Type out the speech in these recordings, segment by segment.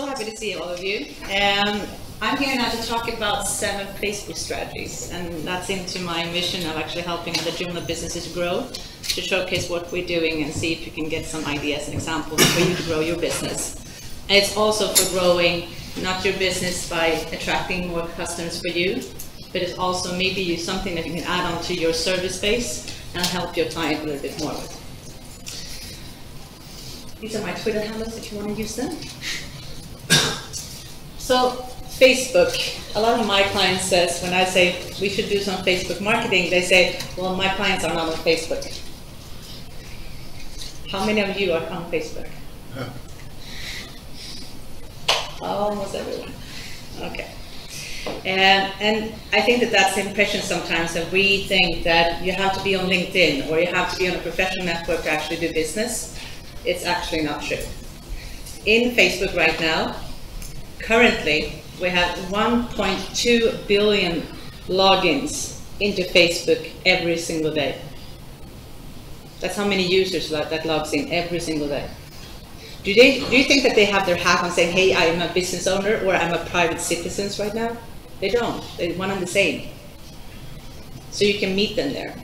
so happy to see all of you. Um, I'm here now to talk about seven Facebook strategies, and that's into my mission of actually helping other Joomla businesses grow, to showcase what we're doing and see if you can get some ideas and examples for you to grow your business. And it's also for growing not your business by attracting more customers for you, but it's also maybe something that you can add on to your service base and help your client a little bit more with. These are my Twitter handles if you want to use them. So Facebook, a lot of my clients says when I say we should do some Facebook marketing, they say, well, my clients are not on Facebook. How many of you are on Facebook? Almost everyone. Okay. And, and I think that that's the impression sometimes that we think that you have to be on LinkedIn or you have to be on a professional network to actually do business. It's actually not true. In Facebook right now, currently, we have 1.2 billion logins into Facebook every single day. That's how many users that, logs in every single day. Do, they, do you think that they have their hat on saying, hey, I am a business owner or I'm a private citizen right now? They don't. They're one and the same. So you can meet them there.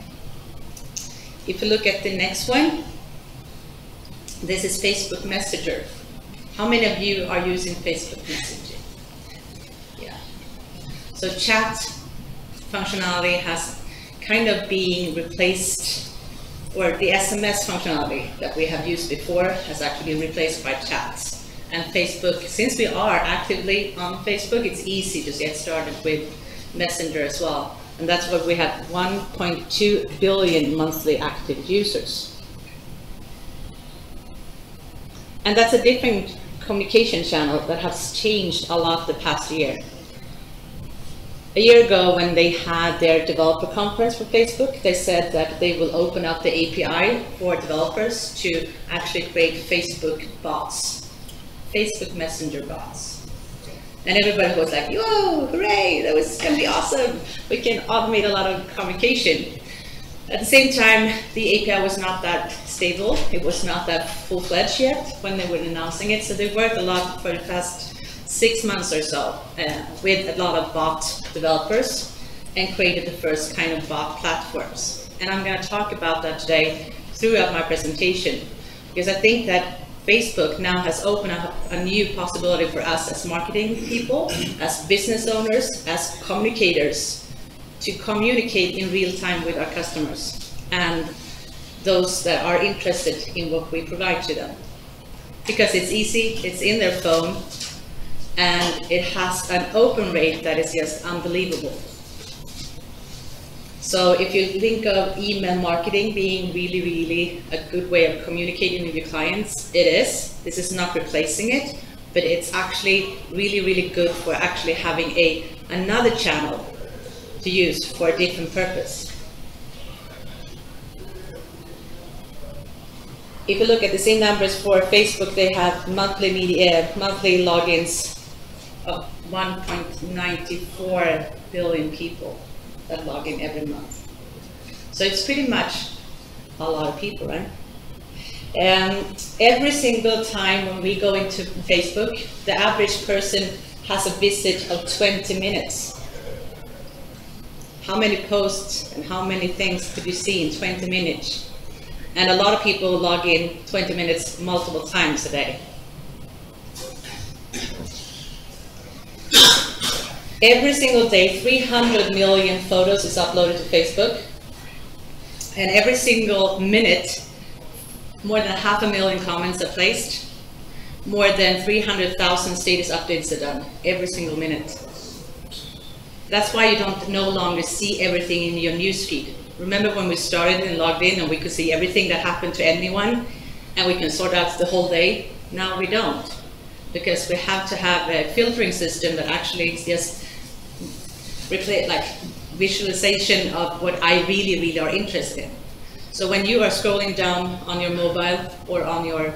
If you look at the next one, this is Facebook Messenger. How many of you are using Facebook Messenger? Yeah. So chat functionality has kind of been replaced, or the SMS functionality that we have used before has actually been replaced by chats. And Facebook, since we are actively on Facebook, it's easy to get started with Messenger as well. And that's why we have 1.2 billion monthly active users. And that's a different communication channel that has changed a lot the past year. A year ago, when they had their developer conference for Facebook, they said that they will open up the API for developers to actually create Facebook bots, Facebook Messenger bots. And everybody was like, "Whoa, hooray, that was gonna be awesome. We can automate a lot of communication. At the same time, the API was not that stable. It was not that full-fledged yet when they were announcing it. So they worked a lot for the past six months or so uh, with a lot of bot developers and created the first kind of bot platforms. And I'm going to talk about that today throughout my presentation because I think that Facebook now has opened up a new possibility for us as marketing people, as business owners, as communicators to communicate in real time with our customers and those that are interested in what we provide to them. Because it's easy, it's in their phone, and it has an open rate that is just unbelievable. So if you think of email marketing being really, really a good way of communicating with your clients, it is. This is not replacing it, but it's actually really, really good for actually having a another channel to use for a different purpose. If you look at the same numbers for Facebook, they have monthly media, monthly logins of 1.94 billion people that log in every month. So it's pretty much a lot of people, right? And every single time when we go into Facebook, the average person has a visit of 20 minutes how many posts and how many things could you see in 20 minutes? And a lot of people log in 20 minutes multiple times a day. Every single day, 300 million photos is uploaded to Facebook. And every single minute, more than half a million comments are placed. More than 300,000 status updates are done every single minute. That's why you don't no longer see everything in your newsfeed. Remember when we started and logged in and we could see everything that happened to anyone and we can sort out the whole day? Now we don't because we have to have a filtering system that actually just replay like visualization of what I really, really are interested in. So when you are scrolling down on your mobile or on your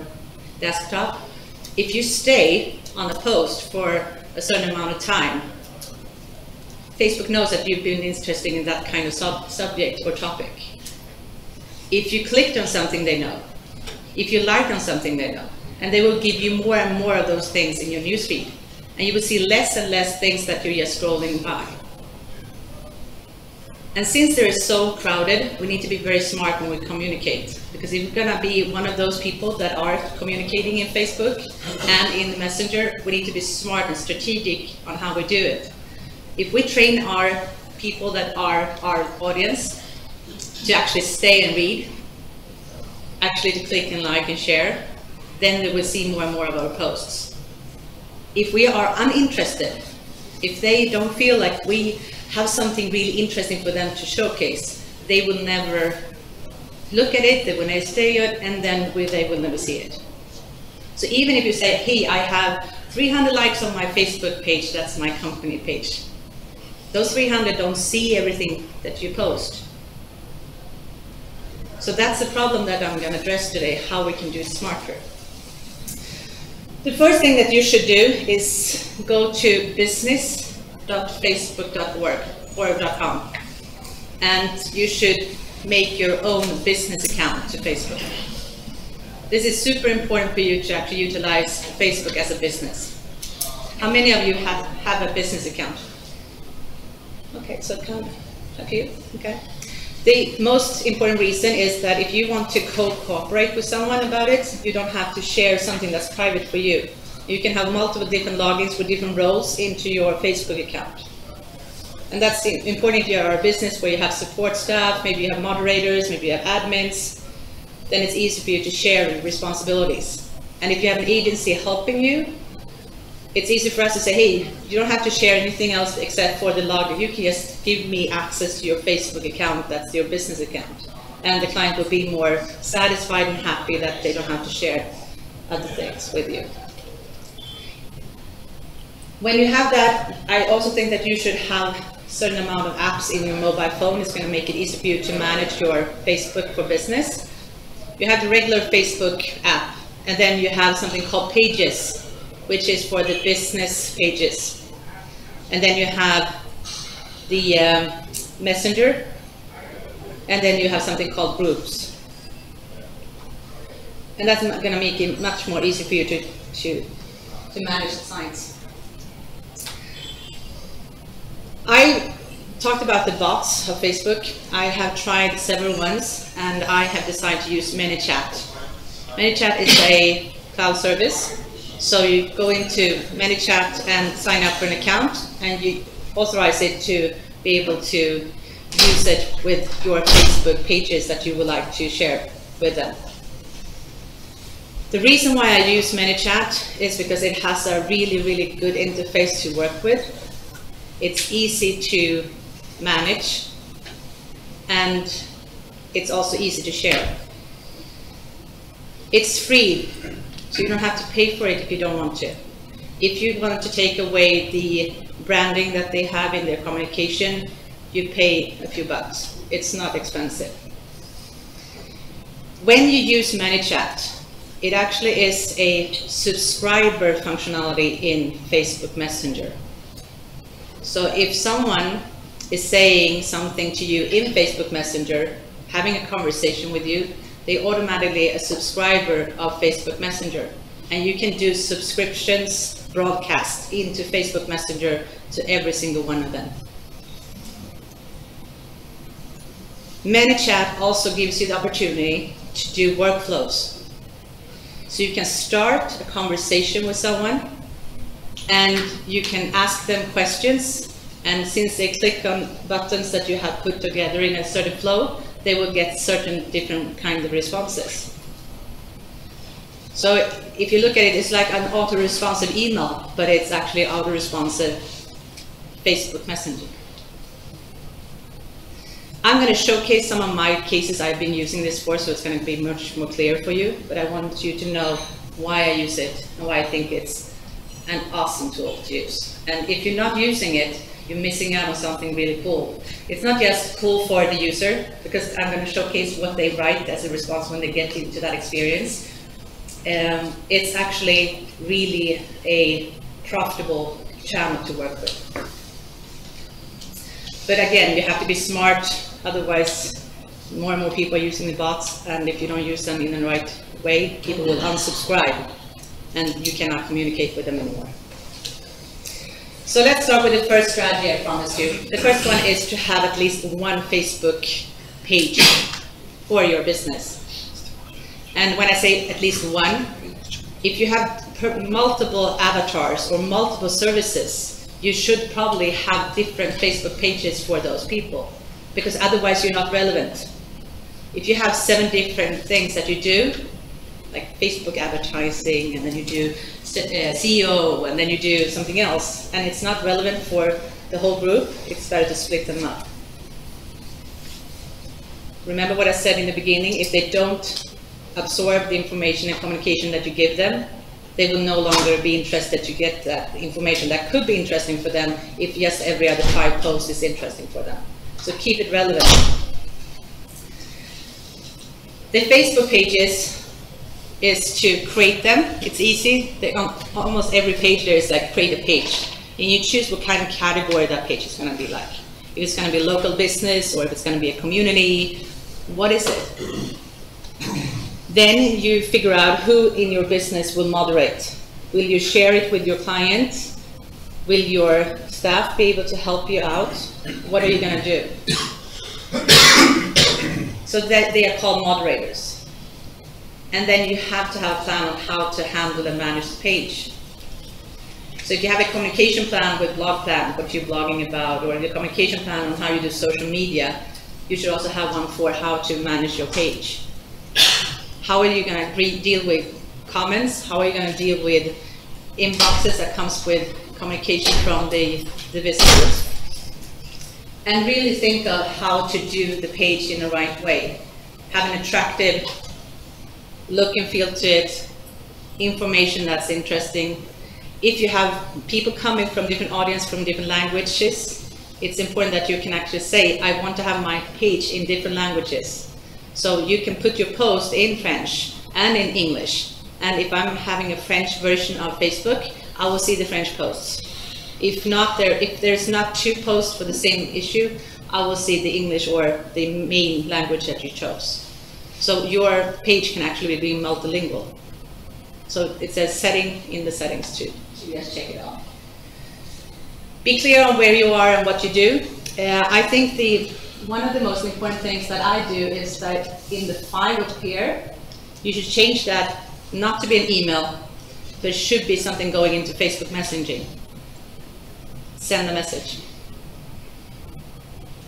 desktop, if you stay on a post for a certain amount of time, Facebook knows that you've been interested in that kind of sub subject or topic. If you clicked on something, they know. If you liked on something, they know. and they will give you more and more of those things in your newsfeed. And you will see less and less things that you're just scrolling by. And since there is so crowded, we need to be very smart when we communicate. Because if we're gonna be one of those people that are communicating in Facebook and in Messenger, we need to be smart and strategic on how we do it. If we train our people that are our audience to actually stay and read, actually to click and like and share, then they will see more and more of our posts. If we are uninterested, if they don't feel like we have something really interesting for them to showcase, they will never look at it, they will never stay it, and then they will never see it. So even if you say, hey, I have 300 likes on my Facebook page, that's my company page. Those 300 don't see everything that you post. So that's the problem that I'm going to address today, how we can do smarter. The first thing that you should do is go to business.facebook.org and you should make your own business account to Facebook. This is super important for you to actually utilize Facebook as a business. How many of you have, have a business account? Okay, so come, of you, okay. The most important reason is that if you want to co-cooperate with someone about it, you don't have to share something that's private for you. You can have multiple different logins with different roles into your Facebook account. And that's important if you are a business where you have support staff, maybe you have moderators, maybe you have admins, then it's easy for you to share responsibilities. And if you have an agency helping you, it's easy for us to say, hey, you don't have to share anything else except for the login. You can just give me access to your Facebook account, that's your business account. And the client will be more satisfied and happy that they don't have to share other things with you. When you have that, I also think that you should have certain amount of apps in your mobile phone. It's going to make it easy for you to manage your Facebook for business. You have the regular Facebook app, and then you have something called Pages, which is for the business pages. And then you have the um, messenger, and then you have something called groups. And that's going to make it much more easy for you to, to, to manage the sites. I talked about the bots of Facebook. I have tried several ones, and I have decided to use ManyChat. ManyChat is a cloud service so you go into ManyChat and sign up for an account, and you authorize it to be able to use it with your Facebook pages that you would like to share with them. The reason why I use ManyChat is because it has a really, really good interface to work with. It's easy to manage, and it's also easy to share. It's free so you don't have to pay for it if you don't want to. If you want to take away the branding that they have in their communication, you pay a few bucks. It's not expensive. When you use ManyChat, it actually is a subscriber functionality in Facebook Messenger. So if someone is saying something to you in Facebook Messenger, having a conversation with you, they automatically a subscriber of Facebook Messenger. And you can do subscriptions broadcast into Facebook Messenger to every single one of them. ManyChat also gives you the opportunity to do workflows. So you can start a conversation with someone and you can ask them questions and since they click on buttons that you have put together in a certain flow, they will get certain different kind of responses. So if you look at it, it's like an auto-responsive email, but it's actually auto-responsive Facebook Messenger. I'm going to showcase some of my cases I've been using this for, so it's going to be much more clear for you, but I want you to know why I use it and why I think it's an awesome tool to use. And if you're not using it, you're missing out on something really cool. It's not just cool for the user, because I'm going to showcase what they write as a response when they get into that experience. Um, it's actually really a profitable channel to work with. But again, you have to be smart, otherwise more and more people are using the bots, and if you don't use them in the right way, people will unsubscribe. and you cannot communicate with them anymore. So let's start with the first strategy I promised you. The first one is to have at least one Facebook page for your business. And when I say at least one, if you have multiple avatars or multiple services, you should probably have different Facebook pages for those people because otherwise you're not relevant. If you have seven different things that you do, like Facebook advertising, and then you do uh, SEO, and then you do something else, and it's not relevant for the whole group, it's better to split them up. Remember what I said in the beginning, if they don't absorb the information and communication that you give them, they will no longer be interested to get that information that could be interesting for them if just every other five posts is interesting for them. So keep it relevant. The Facebook pages is to create them. It's easy. They, on almost every page there is like create a page. And you choose what kind of category that page is going to be like. If it's going to be local business or if it's going to be a community, what is it? then you figure out who in your business will moderate. Will you share it with your clients? Will your staff be able to help you out? What are you going to do? so that they are called moderators. And then you have to have a plan on how to handle and manage the page. So if you have a communication plan with blog plan, what you're blogging about, or your communication plan on how you do social media, you should also have one for how to manage your page. How are you going to deal with comments? How are you going to deal with inboxes that comes with communication from the, the visitors? And really think of how to do the page in the right way. Have an attractive look and feel to it, information that's interesting. If you have people coming from different audience from different languages, it's important that you can actually say, I want to have my page in different languages. So you can put your post in French and in English. And if I'm having a French version of Facebook, I will see the French posts. If not there, if there's not two posts for the same issue, I will see the English or the main language that you chose. So your page can actually be multilingual. So it says setting in the settings too. So you just check it out. Be clear on where you are and what you do. Uh, I think the one of the most important things that I do is that in the file here, you should change that not to be an email. There should be something going into Facebook messaging. Send a message.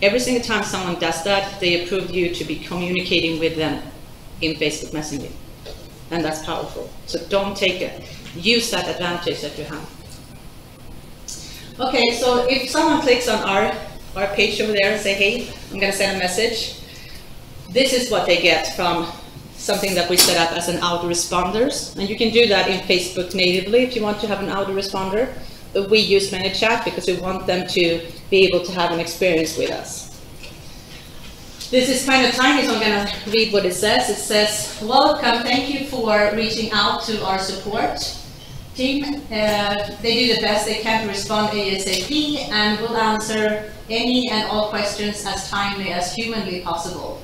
Every single time someone does that, they approve you to be communicating with them in Facebook Messenger. And that's powerful. So don't take it. Use that advantage that you have. Okay, so if someone clicks on our, our page over there and say, hey, I'm going to send a message, this is what they get from something that we set up as an autoresponders. And you can do that in Facebook natively if you want to have an autoresponder. But we use ManyChat because we want them to be able to have an experience with us. This is kind of tiny, so I'm going to read what it says. It says, welcome, thank you for reaching out to our support team. Uh, they do the best they can to respond ASAP and will answer any and all questions as timely as humanly possible.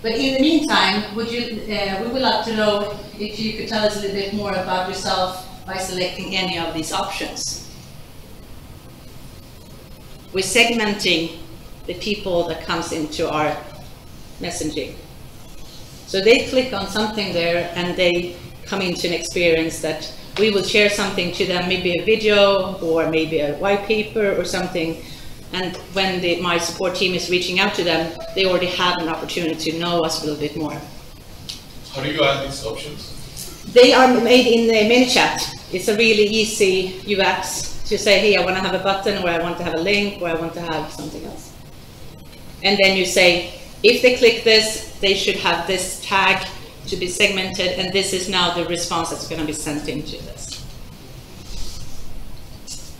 But in the meantime, would you, uh, we would like to know if you could tell us a little bit more about yourself by selecting any of these options. We're segmenting the people that comes into our messaging. So they click on something there and they come into an experience that we will share something to them, maybe a video or maybe a white paper or something. And when the, my support team is reaching out to them, they already have an opportunity to know us a little bit more. How do you add these options? They are made in the ManyChat. It's a really easy UX to say, hey, I want to have a button, or I want to have a link, or I want to have something else. And then you say, if they click this, they should have this tag to be segmented, and this is now the response that's going to be sent into this.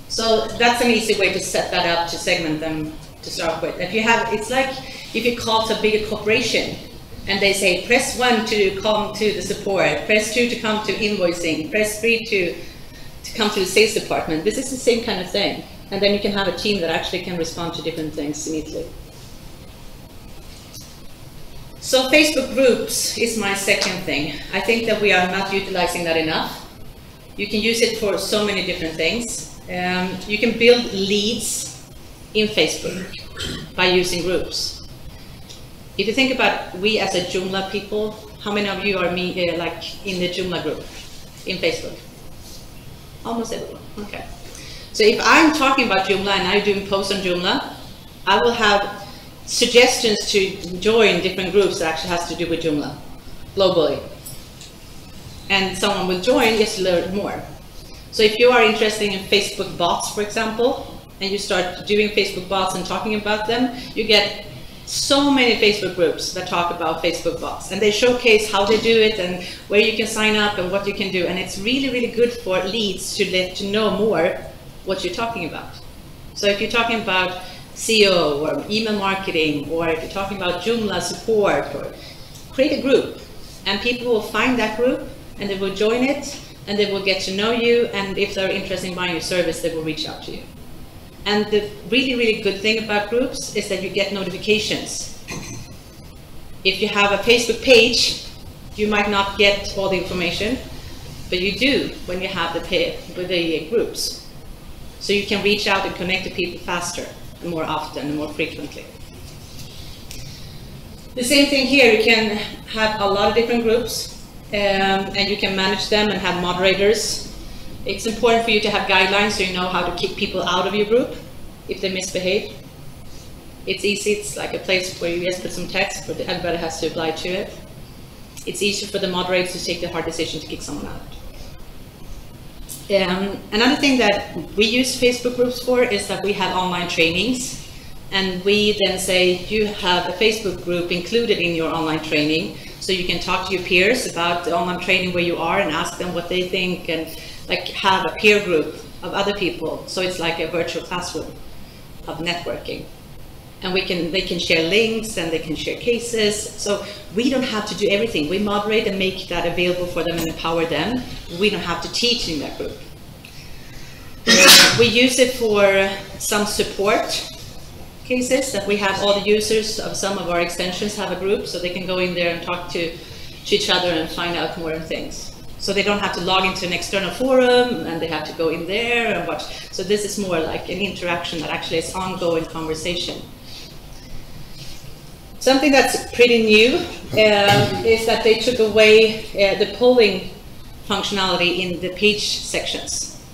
So that's an easy way to set that up to segment them to start with. If you have, it's like if you call to a bigger corporation and they say press one to come to the support, press two to come to invoicing, press three to come to the sales department. This is the same kind of thing. And then you can have a team that actually can respond to different things immediately. So Facebook groups is my second thing. I think that we are not utilizing that enough. You can use it for so many different things. Um, you can build leads in Facebook by using groups. If you think about we as a Joomla people, how many of you are me uh, like in the Joomla group in Facebook? Almost everyone. Okay. So if I'm talking about Joomla and I'm doing posts on Joomla, I will have suggestions to join different groups that actually has to do with Joomla globally. And someone will join just to learn more. So if you are interested in Facebook bots, for example, and you start doing Facebook bots and talking about them, you get so many Facebook groups that talk about Facebook bots and they showcase how they do it and where you can sign up and what you can do. And it's really, really good for leads to let to know more what you're talking about. So if you're talking about SEO or email marketing, or if you're talking about Joomla support, or create a group and people will find that group and they will join it and they will get to know you and if they're interested in buying your service, they will reach out to you. And the really, really good thing about groups is that you get notifications. If you have a Facebook page, you might not get all the information, but you do when you have the, with the groups. So you can reach out and connect to people faster and more often and more frequently. The same thing here, you can have a lot of different groups um, and you can manage them and have moderators. It's important for you to have guidelines so you know how to kick people out of your group if they misbehave. It's easy, it's like a place where you just put some text, but everybody has to apply to it. It's easier for the moderators to take the hard decision to kick someone out. Um, another thing that we use Facebook groups for is that we have online trainings and we then say you have a Facebook group included in your online training so you can talk to your peers about the online training where you are and ask them what they think and like have a peer group of other people. So it's like a virtual classroom of networking. And we can they can share links and they can share cases. So we don't have to do everything. We moderate and make that available for them and empower them. We don't have to teach in that group. We use it for some support cases that we have. All the users of some of our extensions have a group so they can go in there and talk to, to each other and find out more things so they don't have to log into an external forum and they have to go in there and watch so this is more like an interaction that actually is ongoing conversation Something that's pretty new uh, is that they took away uh, the polling functionality in the page sections.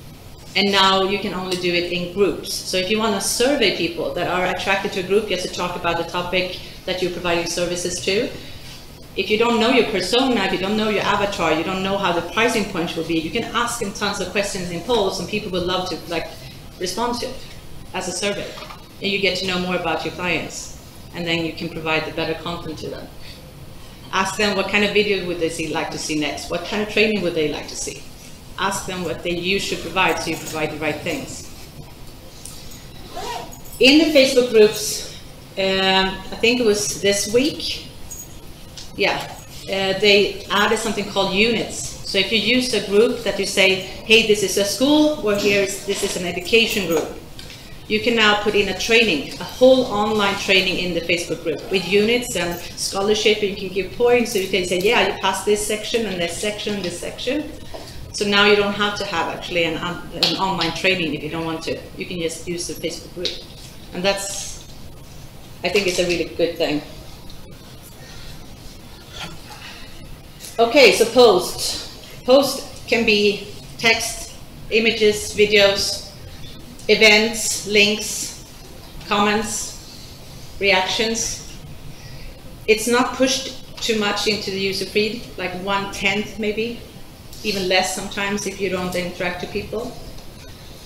And now you can only do it in groups. So if you want to survey people that are attracted to a group you have to talk about the topic that you're providing services to, if you don't know your persona, if you don't know your avatar, you don't know how the pricing points will be, you can ask them tons of questions in polls and people will love to like respond to it as a survey. And you get to know more about your clients and then you can provide the better content to them. Ask them what kind of video would they see, like to see next? What kind of training would they like to see? Ask them what they you should provide so you provide the right things. In the Facebook groups, um, I think it was this week, yeah, uh, they added something called units. So if you use a group that you say, hey, this is a school, or here's, this is an education group, you can now put in a training, a whole online training in the Facebook group with units and scholarship. And You can give points, so you can say, yeah, you passed this section and this section, this section. So now you don't have to have actually an, an online training if you don't want to. You can just use the Facebook group. And that's, I think it's a really good thing. Okay, so post. Post can be text, images, videos, events, links, comments, reactions. It's not pushed too much into the user feed, like one tenth maybe, even less sometimes if you don't interact with people.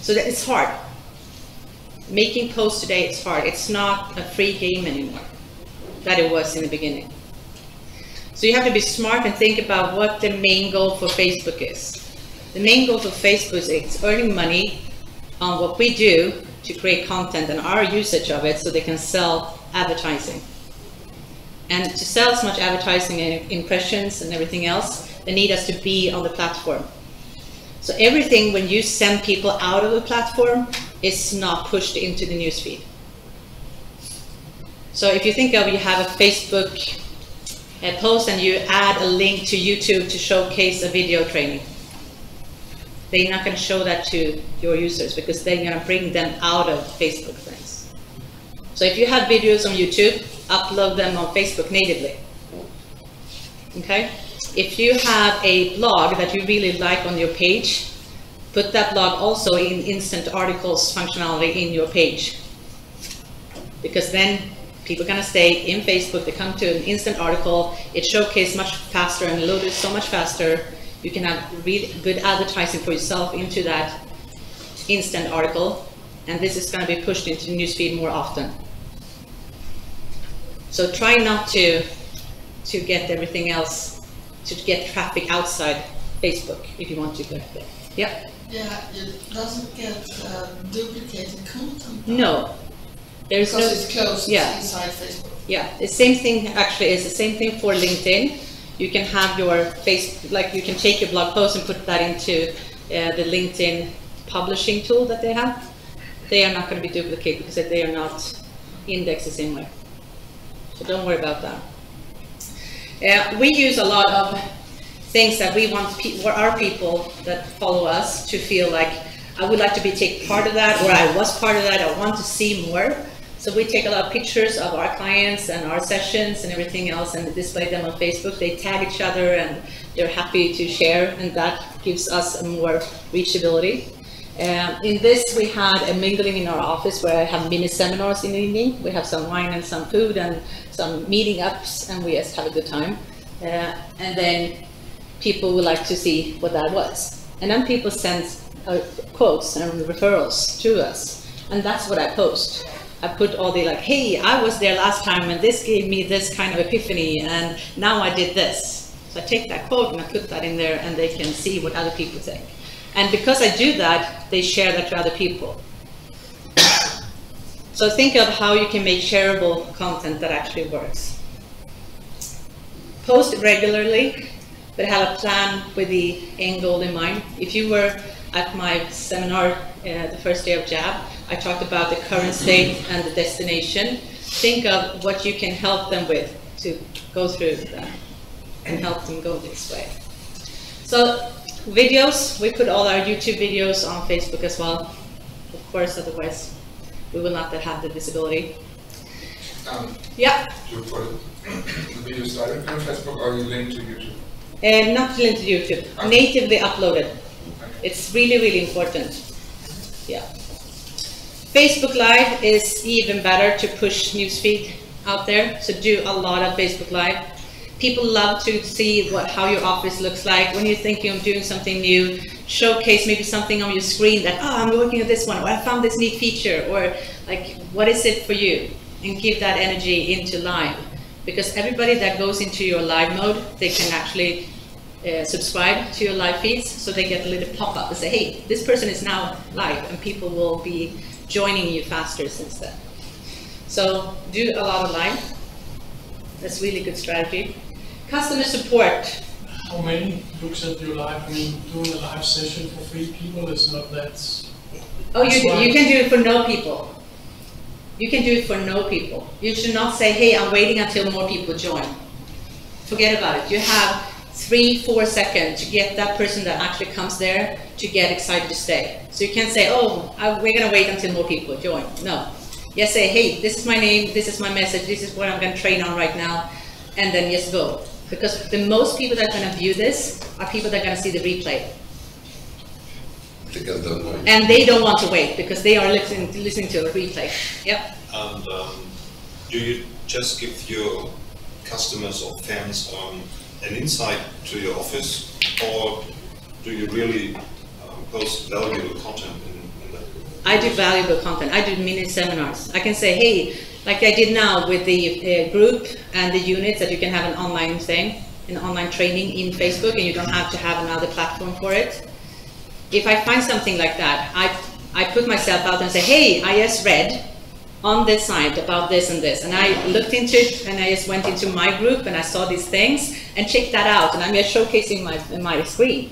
So that it's hard. Making posts today, it's hard. It's not a free game anymore, that it was in the beginning. So you have to be smart and think about what the main goal for Facebook is. The main goal for Facebook is it's earning money on what we do to create content and our usage of it so they can sell advertising. And to sell as much advertising and impressions and everything else, they need us to be on the platform. So everything when you send people out of the platform is not pushed into the newsfeed. So if you think of you have a Facebook Uh, post and you add a link to YouTube to showcase a video training, they're not gonna show that to your users because they're gonna bring them out of Facebook things. So if you have videos on YouTube, upload them on Facebook natively. Okay? If you have a blog that you really like on your page, put that blog also in instant articles functionality in your page. Because then people are gonna stay in Facebook, they come to an instant article, it showcases much faster and loaded so much faster. You can have really good advertising for yourself into that instant article, and this is gonna be pushed into the newsfeed more often. So try not to, to get everything else, to get traffic outside Facebook if you want to get there. Yeah, Yeah, it doesn't get uh, duplicated content. no. There's no. It's closed Yeah. inside Facebook. Yeah, the same thing actually is the same thing for LinkedIn. You can have your face, like you can take your blog post and put that into uh, the LinkedIn publishing tool that they have. They are not going to be duplicated because they are not indexed the same way. So don't worry about that. Uh, we use a lot of things that we want pe- for our people that follow us to feel like I would like to be take part of that, or I was part of that. I want to see more. So we take a lot of pictures of our clients and our sessions and everything else, and display them on Facebook. They tag each other, and they're happy to share, and that gives us more reachability. Um, in this, we had a mingling in our office where I have mini seminars in the evening. We have some wine and some food and some meeting ups, and we just have a good time. Uh, and then people would like to see what that was. And then people send uh, quotes and referrals to us, and that's what I post. I put all the like, hey, I was there last time and this gave me this kind of epiphany, and now I did this. So I take that quote and I put that in there, and they can see what other people think. And because I do that, they share that to other people. So think of how you can make shareable content that actually works. Post regularly, but have a plan with the end goal in mind. If you were at my seminar uh, the first day of JAB, I talked about the current state and the destination. Think of what you can help them with to go through that and help them go this way. So videos, we put all our YouTube videos on Facebook as well. Of course, otherwise we will not have the visibility. Um, Yeah, you put the videos directly on Facebook or you link to YouTube? and not linked to YouTube, natively uploaded. It's really, really important. Yeah. Facebook Live is even better to push newsfeed out there, so do a lot of Facebook Live. People love to see what, how your office looks like. When you're thinking of doing something new, showcase maybe something on your screen that, oh, I'm working on this one, or I found this neat feature, or like, what is it for you? And give that energy into live. Because everybody that goes into your live mode, they can actually uh, subscribe to your live feeds, so they get a little pop-up and say, hey, this person is now live, and people will be joining you faster since then. So do a lot of live. That's really good strategy. Customer support. How many looks at your live, I mean, doing a live session for three people is not that, Oh, you, you can do it for no people. You can do it for no people. You should not say, hey, I'm waiting until more people join. Forget about it. You have three, four seconds to get that person that actually comes there to get excited to stay. So you can't say, oh, I- we're gonna wait until more people join. No. Just say, hey, this is my name, this is my message, this is what I'm gonna train on right now, and then just go. Because the most people that are gonna view this are people that are gonna see the replay. Because don't know. And they don't want to wait because they are listening, listening to a replay. Yep. And um, do you just give your customers or fans um, an insight to your office, or do you really um, post valuable content in, in that? I do valuable content. I do mini seminars. I can say, hey, like I did now with the uh, group and the units that you can have an online thing, an online training in Facebook and you don't have to have another platform for it. If I find something like that, I, I put myself out and say, hey, I just read on this site about this and this. And I looked into it and I just went into my group and I saw these things and check that out. And I'm just showcasing my, my screen.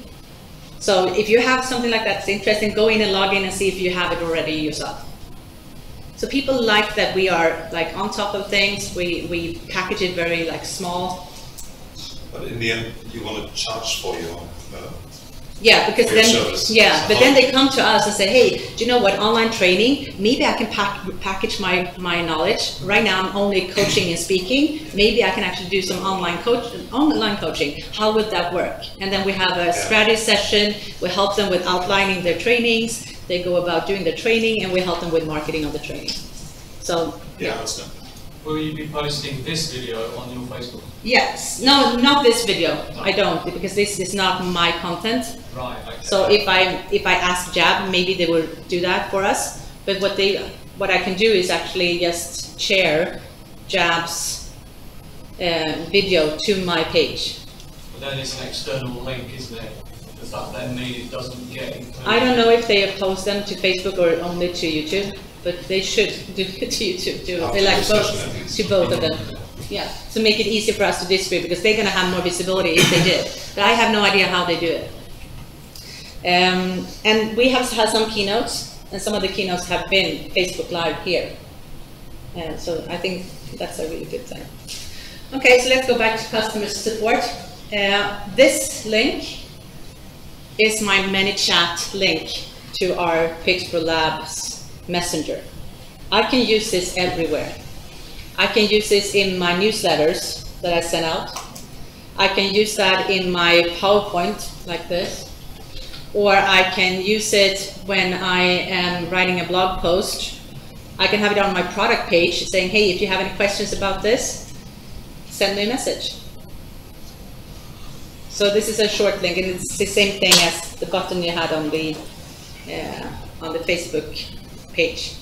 So if you have something like that's interesting, go in and log in and see if you have it already yourself. So people like that we are like on top of things. We, we package it very like small. But in the end, you want to charge for your uh, Yeah, because then, service. yeah, but then they come to us and say, hey, do you know what, online training, maybe I can pack, package my, my knowledge. Right now, I'm only coaching and speaking, maybe I can actually do some online coach, online coaching. How would that work? And then we have a strategy session, we help them with outlining their trainings, they go about doing the training, and we help them with marketing of the training. So, Yeah, I understand. Will you be posting this video on your Facebook? yes, no, not this video, I don't, because this is not my content. Right, okay. So if I, if I ask Jab, maybe they will do that for us. But what they, what I can do is actually just share Jab's uh, video to my page. But then it's an external link, isn't it? Does that then mean it doesn't get included? I don't know if they post them to Facebook or only to YouTube, but they should do it to YouTube too. They like After the session, at both, to both of them. Yeah, to make it easier for us to distribute, because they're gonna have more visibility if they did. But I have no idea how they do it. Um, and we have had some keynotes, and some of the keynotes have been Facebook Live here. And so I think that's a really good thing. Okay, so let's go back to customer support. Uh, this link is my ManyChat link to our Pixpro Labs Messenger. I can use this everywhere. I can use this in my newsletters that I send out. I can use that in my PowerPoint like this. Or I can use it when I am writing a blog post. I can have it on my product page saying, hey, if you have any questions about this, send me a message. So this is a short link, and it's the same thing as the button you had on the, uh, on the Facebook page.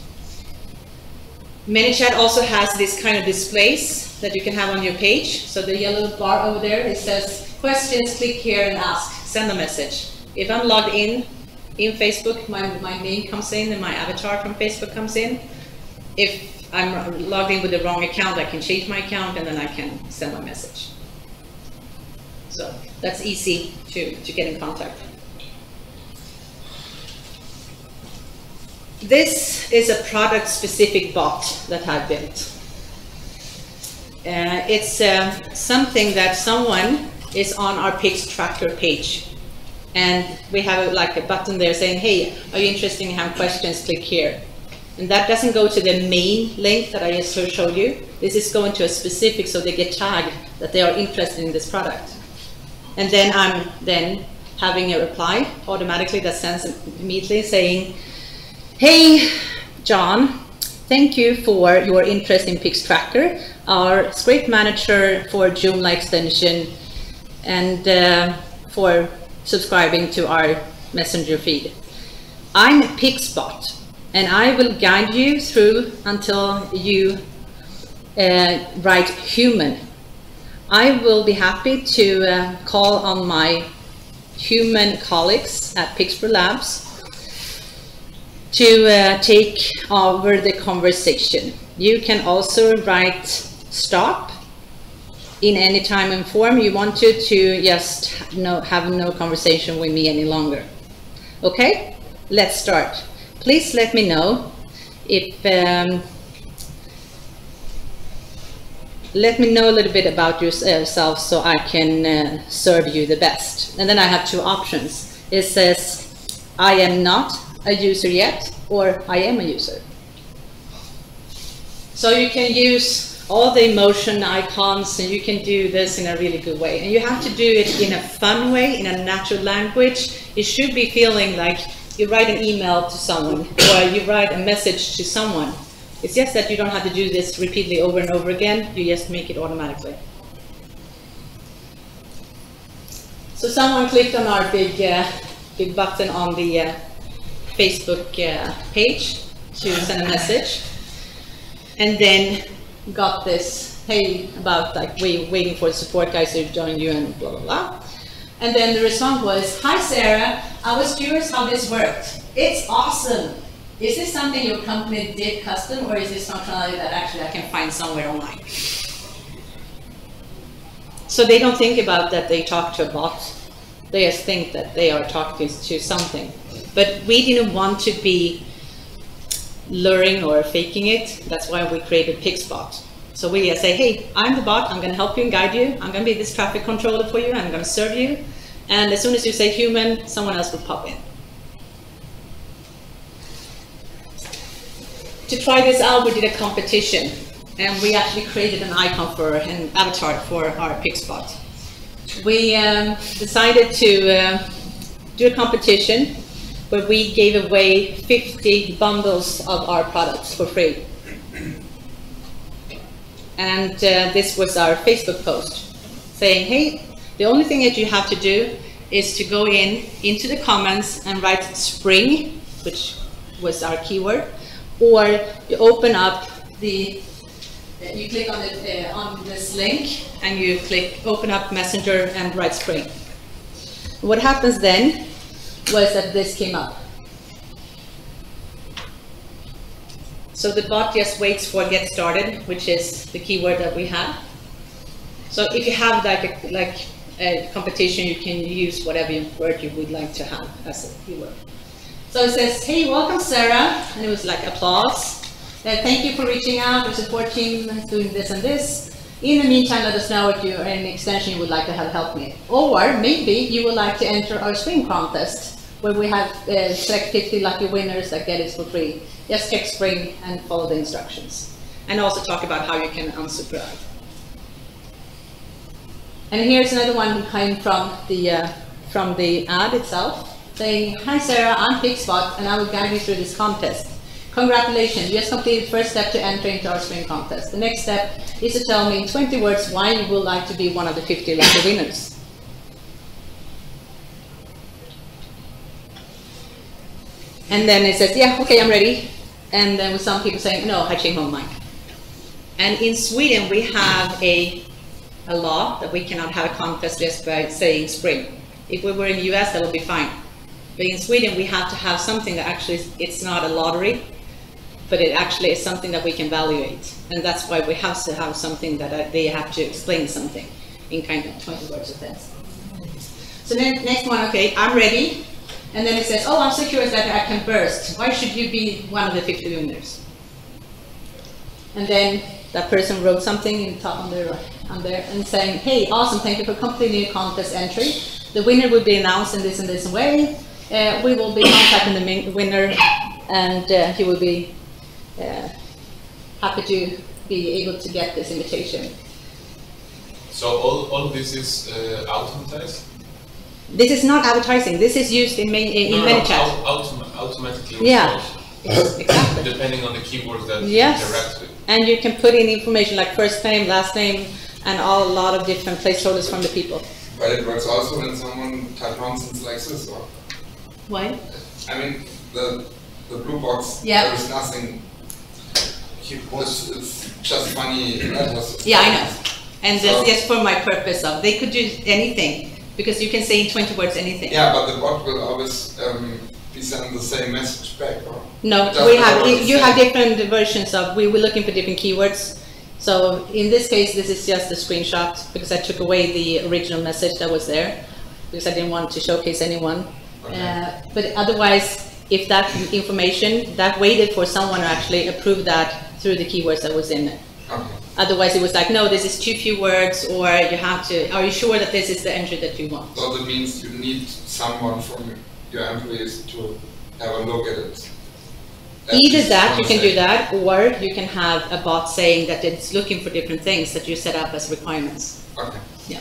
ManyChat also has this kind of displays that you can have on your page. So the yellow bar over there, it says, questions, click here and ask, send a message. If I'm logged in, in Facebook, my, my name comes in and my avatar from Facebook comes in. If I'm logged in with the wrong account, I can change my account and then I can send my message. So that's easy to, to get in contact. This is a product-specific bot that I've built. Uh, it's um, something that someone is on our Pix tracker page. And we have a- like a button there saying, hey, are you interested in having questions? Click here. And that doesn't go to the main link that I just showed you. This is going to a specific, so they get tagged that they are interested in this product. And then I'm then having a reply automatically that sends immediately saying, Hey, John, thank you for your interest in Pix Tracker, our script manager for Joomla extension, and uh, for subscribing to our messenger feed. I'm Pixbot, and I will guide you through until you uh, write human. I will be happy to uh, call on my human colleagues at Pixpro Labs to uh, take over the conversation. You can also write stop in any time and form you want to to just no, have no conversation with me any longer. Okay, let's start. Please let me know if um, let me know a little bit about yourself so I can uh, serve you the best. And then I have two options. It says, I am not a user yet, or I am a user. So you can use all the emotion icons and you can do this in a really good way. And you have to do it in a fun way, in a natural language. It should be feeling like you write an email to someone or you write a message to someone. It's just that you don't have to do this repeatedly over and over again, you just make it automatically. So someone clicked on our big, uh, big button on the uh, Facebook uh, page to send a message, and then got this, hey, about like we waiting for support guys to join you and blah, blah, blah. And then the response was, hi Sarah, I was curious how this worked. It's awesome. Is this something your company did custom or is this functionality that actually I can find somewhere online? So they don't think about that they talk to a bot. They just think that they are talking to something. But we didn't want to be luring or faking it. That's why we created Pixbot. So we say, hey, I'm the bot. I'm going to help you and guide you. I'm going to be this traffic controller for you. I'm going to serve you. And as soon as you say human, someone else will pop in. To try this out, we did a competition, and we actually created an icon for an avatar for our Pixbot. We um, decided to uh, do a competition where we gave away 50 bundles of our products for free. And uh, this was our Facebook post saying, hey, the only thing that you have to do is to go in into the comments and write spring, which was our keyword, or you open up the, you click on, it uh, on this link and you click open up Messenger and write spring. What happens then was that this came up. So the bot just waits for get started, which is the keyword that we have. So if you have like a, like a competition, you can use whatever word you would like to have as a keyword. So it says, hey, welcome Sarah, and it was like applause. Uh, thank you for reaching out, the support team is doing this and this. In the meantime, let us know if you are an extension you would like to have help me. Or maybe you would like to enter our spring contest, where we have uh, select 50 lucky winners that get it for free. Just check spring and follow the instructions. And also talk about how you can unsubscribe. And here's another one came from the, uh, from the ad itself, saying, Hi Sarah, I'm Pixbot, and I will guide you through this contest. Congratulations, you just completed the first step to enter into our spring contest. The next step is to tell me in 20 words why you would like to be one of the 50 lucky winners. And then it says, yeah, okay, I'm ready. And then with some people saying, no, I changed my mind. And in Sweden, we have a, a law that we cannot have a contest just by saying spring. If we were in the US, that would be fine. But in Sweden, we have to have something that actually, it's not a lottery, but it actually is something that we can evaluate. And that's why we have to have something that uh, they have to explain something in kind of 20 words or less. So then next one, okay, I'm ready. And then it says, oh, I'm so curious that I can burst. Why should you be one of the 50 winners? And then that person wrote something in the top on there, on there and saying, hey, awesome, thank you for completing your contest entry. The winner will be announced in this and this way. Uh, we will be contacting the winner and uh, he will be uh, happy to be able to get this invitation. So all, all this is uh, automatized? This is not advertising. This is used in, main, in No, no, no, ManyChat. au- automatically Yeah. exactly. depending on the keywords that you Yes. interact with. And you can put in information like first name, last name, and all, a lot of different placeholders from the people. But it works also when someone type nonsense like this, or, Why? I mean, the, the blue box, Yeah. there is nothing, He it's, it's just funny letters. Yeah, I know. And So- that's just for my purpose of, they could do anything, because you can say in 20 words anything. Yeah, but the bot will always, um, be sending the same message back, or? No, we have, you have different versions of, we were looking for different keywords. So in this case, this is just a screenshot, because I took away the original message that was there, because I didn't want to showcase anyone. Okay. Uh, But otherwise, if that information, that waited for someone to actually approve that through the keywords that was in it. Okay. Otherwise, it was like, no, this is too few words, or you have to, are you sure that this is the entry that you want? So that means you need someone from your employees to have a look at it. At Either that, you can do that, or you can have a bot saying that it's looking for different things that you set up as requirements. Okay. Yeah.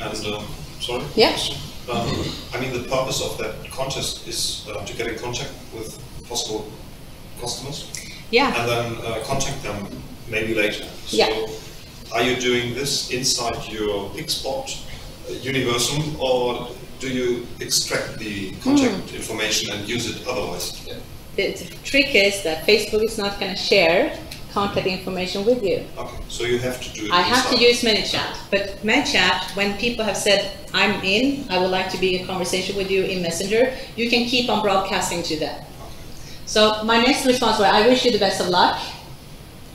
And, um, sorry? Yeah. Um, I mean, the purpose of that contest is uh, to get in contact with possible customers Yeah, and then uh, contact them maybe later. Yeah. So are you doing this inside your uh, universum or do you extract the contact Hmm. information and use it otherwise? the the trick is that Facebook is not gonna share contact information with you. Okay, so you have to do it I have to use ManyChat, but ManyChat, when people have said, I'm in, I would like to be in conversation with you in Messenger, you can keep on broadcasting to them. So my next response was, I wish you the best of luck.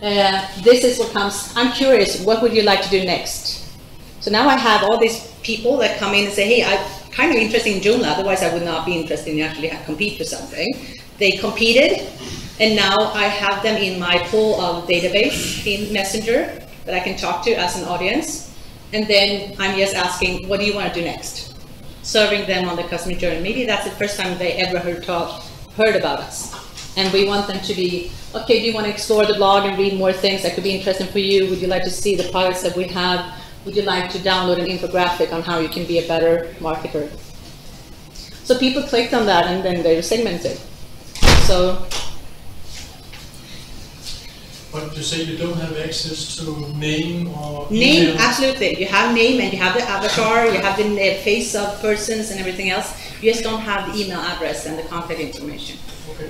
Uh, this is what comes, I'm curious, what would you like to do next? So now I have all these people that come in and say, hey, I'm kind of interested in Joomla, otherwise I would not be interested in actually compete for something. They competed, and now I have them in my pool of database in Messenger that I can talk to as an audience. And then I'm just asking, what do you want to do next? serving them on the customer journey. Maybe that's the first time they ever heard talk, heard about us. And we want them to be, okay, do you want to explore the blog and read more things that could be interesting for you? Would you like to see the products that we have? Would you like to download an infographic on how you can be a better marketer? So people clicked on that and then they were segmented. So But you say you don't have access to name or Name, email? absolutely. You have name and you have the avatar, you have the uh, face of persons and everything else. You just don't have the email address and the contact information. Okay,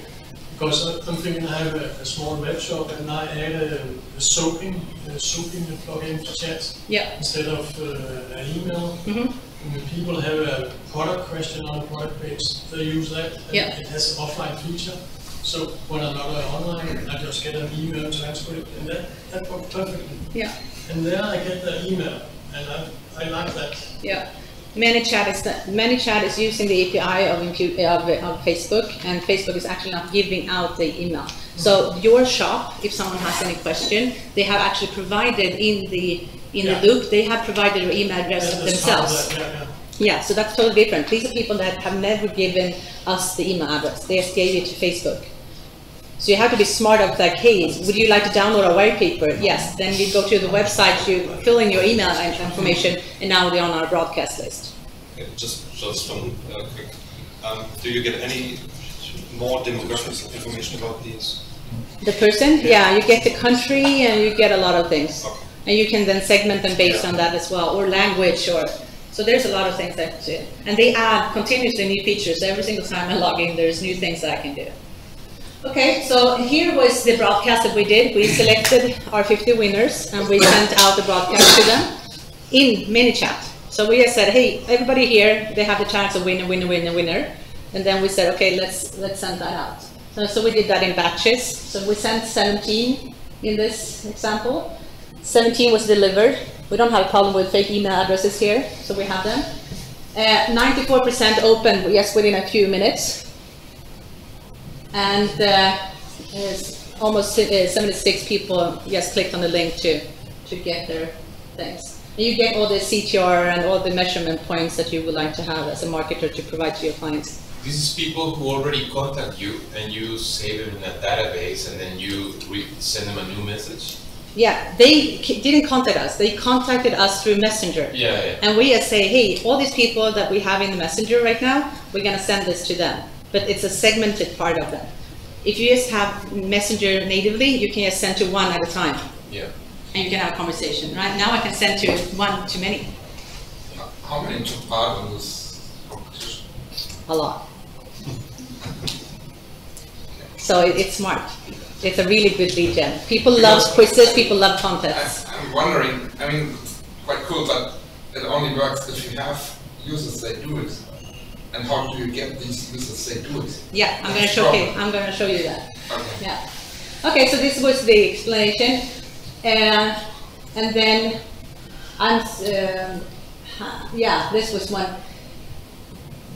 because I'm thinking I have a, a small web shop and I add a, a soaking, a soaking plugin to chat Yeah. instead of uh, an email. Mhm. When people have a product question on a product page, they use that. and Yeah. It has an offline feature. So when I'm not uh, online, I just get an email transfer it and that, that works perfectly. Yeah, And there I get the email and I, I like that. yeah. ManyChat is, ManyChat is using the API of, of, of Facebook and Facebook is actually not giving out the email. So your shop, if someone has any question, they have actually provided in the, in the loop, they have provided your email address That- that's part of themselves. that, Yeah, yeah. Yeah, so that's totally different. These are people that have never given us the email address. They just gave it to Facebook. So you have to be smart of like, hey, would you like to download our white paper? Yes, then you go to the website, you fill in your email information, and now they're on our broadcast list. Just, just one uh, quick, um, do you get any more demographic information about these? The person, yeah, you get the country and you get a lot of things. Okay. And you can then segment them based on that as well, or language, or, so there's a lot of things that, and they add continuously new features. Every single time I log in, there's new things that I can do. Okay, so here was the broadcast that we did. We selected our 50 winners and we sent out the broadcast to them in ManyChat. So we said, hey, everybody here, they have the chance of winner, winner, winner, winner. And then we said, okay, let's, let's send that out. So, so we did that in batches. So we sent 17 in this example. 17 was delivered. We don't have a problem with fake email addresses here, so we have them. Uh, 94% open, yes, within a few minutes. And uh, almost uh, 76 people just clicked on the link to, to get their things. And you get all the CTR and all the measurement points that you would like to have as a marketer to provide to your clients. This is people who already contact you and you save them in a database and then you re- send them a new message? Yeah, they didn't contact us. They contacted us through Messenger. Yeah, yeah. And we say, hey, all these people that we have in the messenger right now, we're gonna send this to them. But it's a segmented part of them. If you just have messenger natively, you can just send to one at a time, Yeah. and you can have a conversation. Right now, I can send to one too many, How many took part in this competition? a lot. So it- it's smart. It's a really good lead gen. People love quizzes, people love contests. I'm, I'm wondering, I mean, quite cool, but it only works if you have users that do it. And how do you get these users that do it? Yeah, I'm gonna show you. I'm gonna show you that. Okay. Yeah. Okay, so this was the explanation. And, and then, I'm, um, yeah, this was one.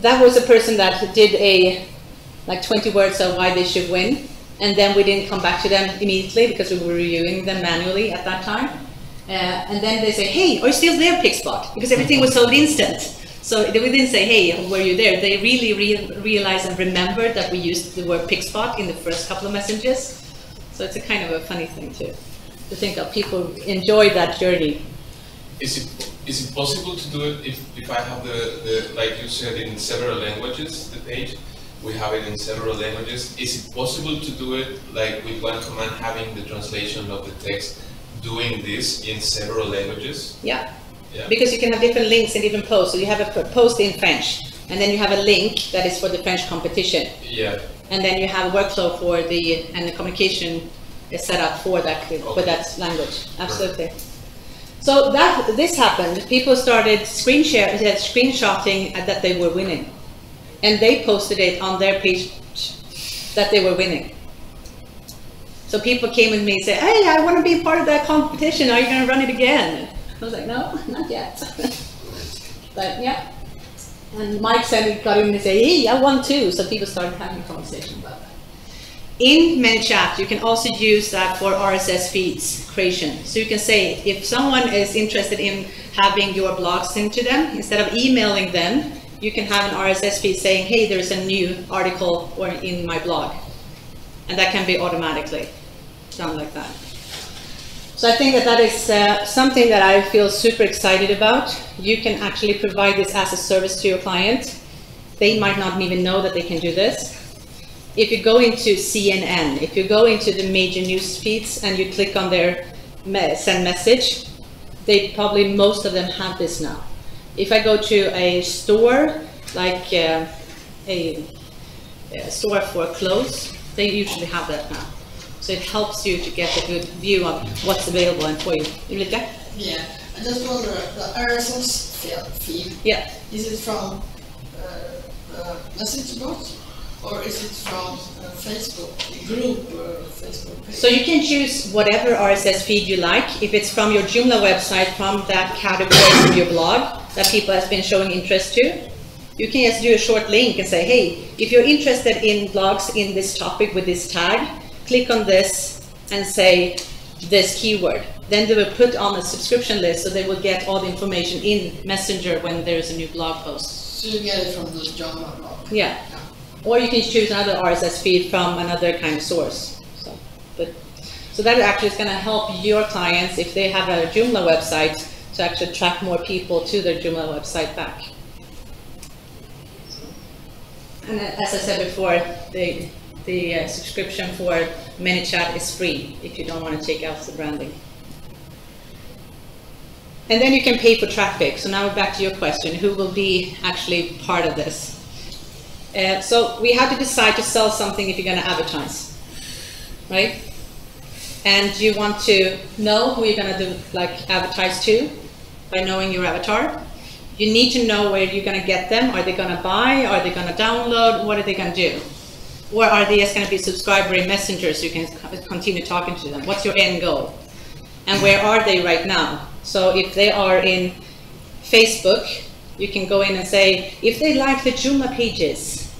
That was a person that did a, like 20 words of why they should win. And then we didn't come back to them immediately because we were reviewing them manually at that time. Uh, and then they say, hey, are you still there, Pixbot? Because everything was sold instant. So they- we didn't say, hey, were you there? They really re- realized and remembered that we used the word Pixbot in the first couple of messages. So it's a kind of a funny thing to, to think of. People enjoy that journey. Is it, is it possible to do it if, if I have the, the, like you said, in several languages, the page? We have it in several languages. Is it possible to do it like with one command, having the translation of the text, doing this in several languages? Yeah. Yeah. Because you can have different links in different posts. So you have a post in French, and then you have a link that is for the French competition. Yeah, And then you have a workflow for the, and the communication is set up for that, for that language, absolutely. So that, this happened, people started screen share, screenshotting that they were winning. And they posted it on their page that they were winning. So people came with me and said, hey, I want to be part of that competition, are you gonna run it again? I was like, no, not yet. But, yeah. And Mike he got in and said, hey, I won too, so people started having a conversation about that. In ManyChat, you can also use that for RSS feeds creation. So you can say, if someone is interested in having your blog sent to them, instead of emailing them, you can have an RSS feed saying, hey, there's a new article or in my blog. And that can be automatically done like that. So I think that that is uh, something that I feel super excited about. You can actually provide this as a service to your client. They might not even know that they can do this. If you go into CNN, if you go into the major news feeds and you click on their me send message, they probably, most of them have this now. If I go to a store, like uh, a, a store for clothes, they usually have that now. So it helps you to get a good view of what's available and for you. Ulrika? Yeah, I just wonder, the RSS fe- feed, Yeah. is it from uh, uh, message bot? Or is it from uh, Facebook, group, uh, Facebook page? So you can choose whatever RSS feed you like. If it's from your Joomla website, from that category from your blog that people has been showing interest to, you can just do a short link and say, hey, if you're interested in blogs in this topic with this tag, click on this and say this keyword. Then they will put on a subscription list so they will get all the information in Messenger when there's a new blog post. So you get it from the Java blog? Yeah. Or you can choose another RSS feed from another kind of source. So, but, so that actually is going to help your clients if they have a Joomla website to actually attract more people to their Joomla website back. And uh, as I said before, the, the uh, subscription for ManyChat is free if you don't want to take out the branding. And then you can pay for traffic. So now we're back to your question, who will be actually part of this? Uh, so we have to decide to sell something if you're going to advertise, right? And you want to know who you're going to do, like advertise to by knowing your avatar. You need to know where you're going to get them. Are they going to buy? Are they going to download? What are they going to do? Or are they just going to be subscriber in Messenger so you can continue talking to them? What's your end goal? And where are they right now? So if they are in Facebook, you can go in and say, if they like the Joomla pages.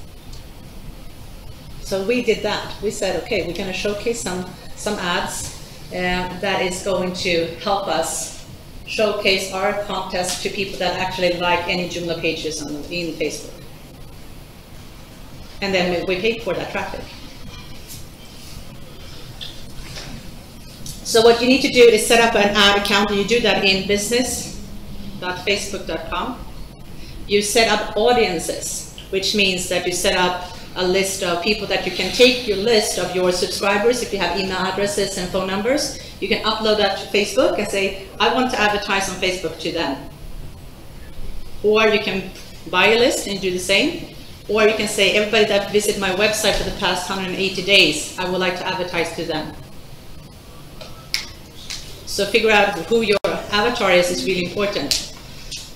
So we did that. We said, okay, we're going to showcase some, some ads uh, that is going to help us showcase our contest to people that actually like any Joomla pages on, in Facebook. And then we pay for that traffic. So what you need to do is set up an ad account, you do that in business.facebook.com. You set up audiences, which means that you set up a list of people that you can take your list of your subscribers, if you have email addresses and phone numbers, you can upload that to Facebook and say, I want to advertise on Facebook to them. Or you can buy a list and do the same. Or you can say, everybody that visited my website for the past 180 days, I would like to advertise to them. So figure out who your avatar is is really important.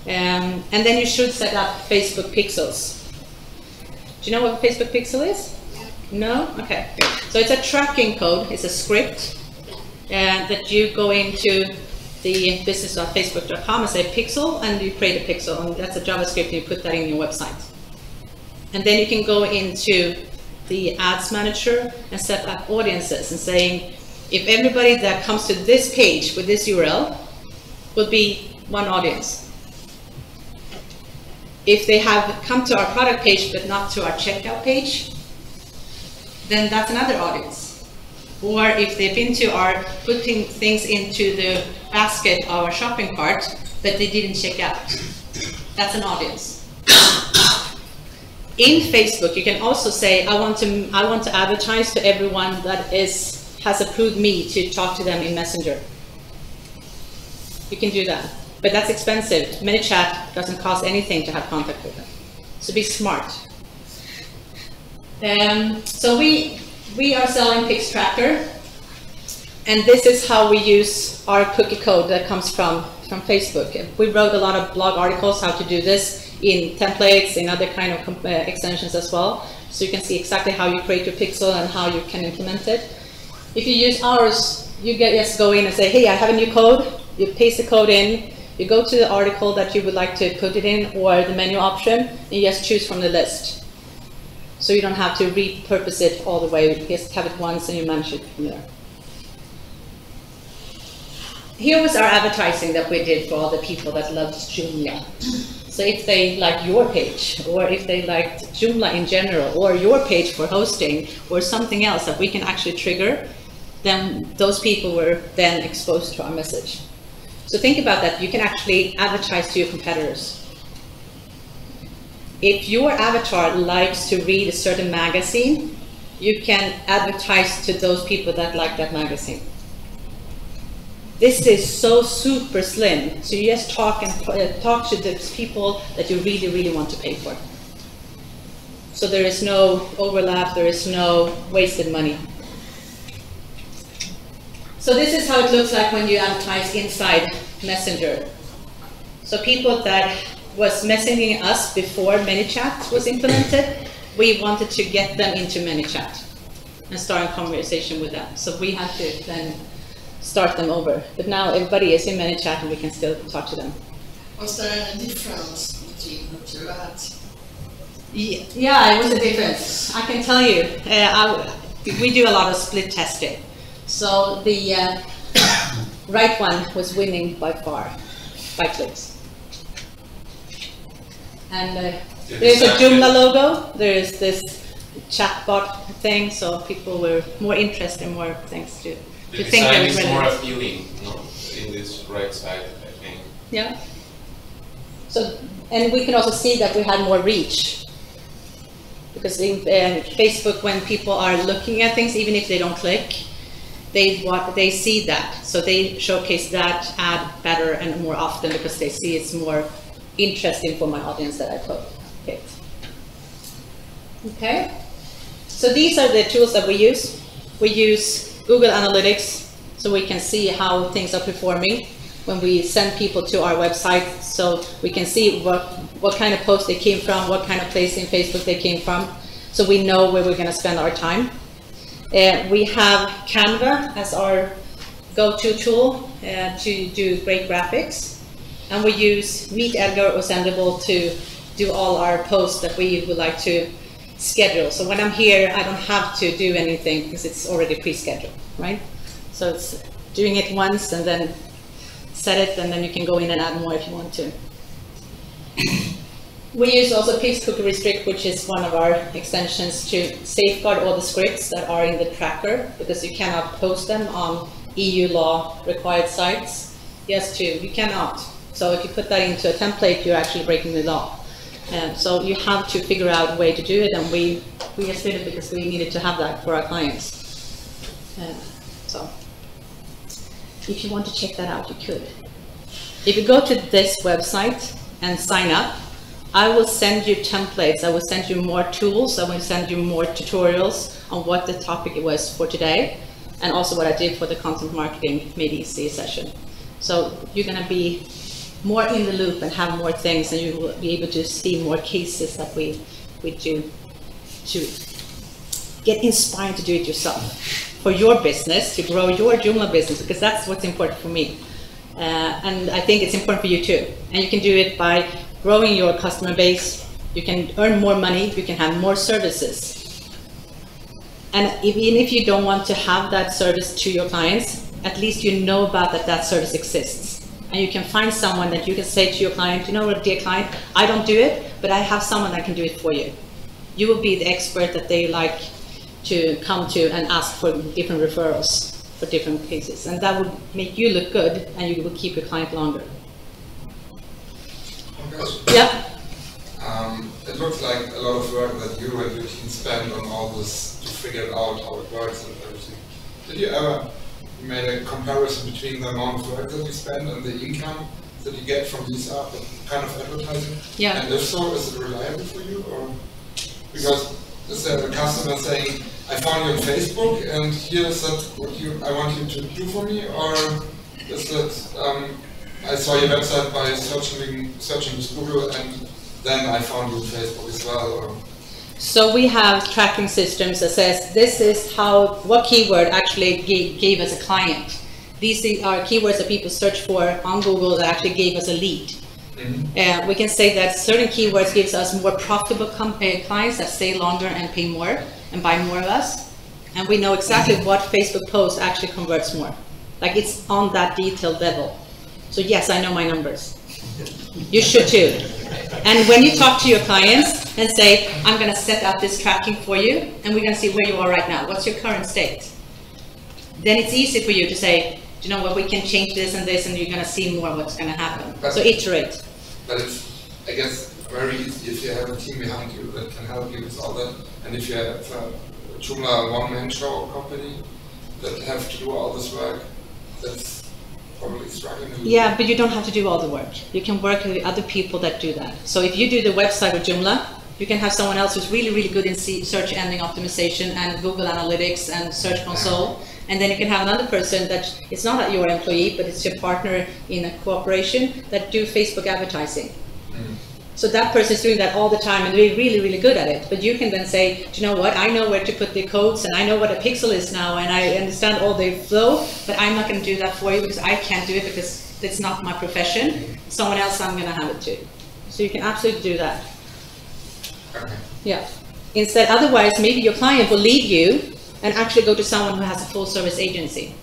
Um, and then you should set up Facebook pixels. Do you know what a Facebook pixel is? No? Okay. So it's a tracking code, it's a script uh, that you go into the business of facebook.com and say pixel, and you create a pixel, and that's a JavaScript, and you put that in your website. And then you can go into the ads manager and set up audiences and saying, if everybody that comes to this page with this URL would be one audience. If they have come to our product page but not to our checkout page, then that's another audience. Or if they've been to our putting things into the basket our shopping cart, but they didn't check out, that's an audience. In Facebook, you can also say, I want to, I want to advertise to everyone that is, has approved me to talk to them in Messenger. You can do that, but that's expensive. ManyChat doesn't cost anything to have contact with them. So be smart. Um, so we, we are selling Pixtractor, and this is how we use our cookie code that comes from, from Facebook. We wrote a lot of blog articles how to do this in templates, in other kind of uh, extensions as well. So you can see exactly how you create your pixel and how you can implement it. If you use ours, you get, just go in and say, hey, I have a new code. You paste the code in, you go to the article that you would like to put it in or the menu option, and you just choose from the list. So you don't have to repurpose it all the way, you just have it once and you manage it from there. Here was our advertising that we did for all the people that loved Joomla. So if they like your page, or if they liked Joomla in general, or your page for hosting, or something else that we can actually trigger, then those people were then exposed to our message. So think about that. You can actually advertise to your competitors. If your avatar likes to read a certain magazine, you can advertise to those people that like that magazine. This is so super slim. So you just talk and uh, talk to the people that you really, really want to pay for. So there is no overlap, there is no wasted money. So this is how it looks like when you advertise inside Messenger. So people that was messaging us before ManyChat was implemented, we wanted to get them into ManyChat and start a conversation with them. So we had to then start them over. But now everybody is in ManyChat and we can still talk to them. Was there any difference between the two ads? Ye- Yeah, it was a difference. I can tell you. Uh, I, we do a lot of split testing. So the uh, right one was winning by far, by clicks. And uh, there's a design- Joomla logo. There is this chatbot thing, so people were more interested, in more things to, The to think design is relevant. more appealing, no, in this right side, I think. Yeah. So, and we can also see that we had more reach. Because in uh, Facebook, when people are looking at things, even if they don't click, they what they see that. So they showcase that ad better and more often because they see it's more interesting for my audience that I picked. Okay. So these are the tools that we use. We use Google Analytics so we can see how things are performing when we send people to our website so we can see what, what kind of post they came from, what kind of place in Facebook they came from, so we know where we're going to spend our time. Uh, we have Canva as our go-to tool uh, to do great graphics. And we use Meet Edgar or Sendible to do all our posts that we would like to schedule. So when I'm here, I don't have to do anything because it's already pre-scheduled, right? So it's doing it once and then set it, and then you can go in and add more if you want to. We use also Pix Cookie Restrict, which is one of our extensions to safeguard all the scripts that are in the tracker, because you cannot post them on EU law required sites. Yes, too, you cannot. So if you put that into a template, you're actually breaking the law. And so you have to figure out a way to do it, and we, we just did it because we needed to have that for our clients. And so, if you want to check that out, you could. If you go to this website and sign up, I will send you templates, I will send you more tools, I will send you more tutorials on what the topic was for today, and also what I did for the content marketing made easy session. So you're gonna be more in the loop and have more things, and you will be able to see more cases that we, we do to get inspired to do it yourself for your business, to grow your Joomla business, because that's what's important for me. Uh, and I think it's important for you too. And you can do it by growing your customer base, you can earn more money, you can have more services. And even if you don't want to have that service to your clients, at least you know about that that service exists. And you can find someone that you can say to your client, you know what, dear client, I don't do it, but I have someone that can do it for you. You will be the expert that they like to come to and ask for different referrals for different cases. And that would make you look good and you will keep your client longer. Okay. Yep. Um, it looks like a lot of work that you and your team spend on all this to figure out how it works and everything. Did you ever made a comparison between the amount of work that you spend and the income that you get from these kind of advertising? Yeah. And if so, is it reliable for you or? Because is there a customer saying, I found you on Facebook and here's that what you, I want you to do for me? Or is it, um, I saw your website by searching, searching with Google and then I found you on Facebook as well or? So we have tracking systems that says this is how, what keyword actually gave, gave us a client. These are keywords that people search for on Google that actually gave us a lead. Uh, we can say that certain keywords gives us more profitable uh, clients that stay longer and pay more and buy more of us. And we know exactly what Facebook post actually converts more. Like it's on that detailed level. So yes, I know my numbers. You should too. And when you talk to your clients and say, I'm gonna set up this tracking for you, and we're gonna see where you are right now, what's your current state? Then it's easy for you to say, "Do you know what, we can change this and this, and you're gonna see more what's gonna happen. So iterate. But it's, I guess, very easy if you have a team behind you that can help you with all that. And if you have a Joomla one-man show company that have to do all this work, that's probably struggling. Yeah, but you don't have to do all the work. You can work with other people that do that. So if you do the website with Joomla, you can have someone else who's really, really good in search engine optimization and Google Analytics and Search Console. And then you can have another person that, it's not your employee, but it's your partner in a cooperation that do Facebook advertising. So that person is doing that all the time and they're really, really good at it. But you can then say, do you know what, I know where to put the codes and I know what a pixel is now and I understand all the flow, but I'm not gonna do that for you because I can't do it because it's not my profession. Someone else I'm gonna have it to. So you can absolutely do that. Yeah. Instead, otherwise, maybe your client will leave you and actually go to someone who has a full service agency.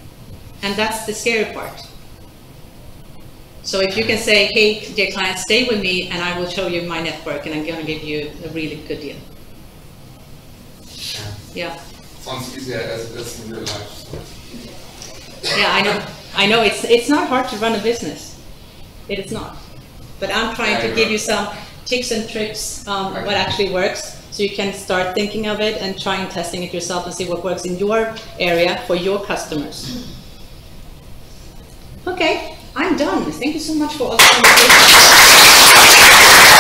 And that's the scary part. So if you can say, hey, dear client, stay with me and I will show you my network and I'm gonna give you a really good deal. Yeah, Sounds easier as it is in real life. so. yeah, I know, I know, it's, it's not hard to run a business. It is not. But I'm trying to give you some tips and tricks, um, what actually works, so you can start thinking of it and trying testing it yourself and see what works in your area for your customers. Okay, I'm done. Thank you so much for all the conversation.